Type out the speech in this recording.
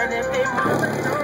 And if they want to know.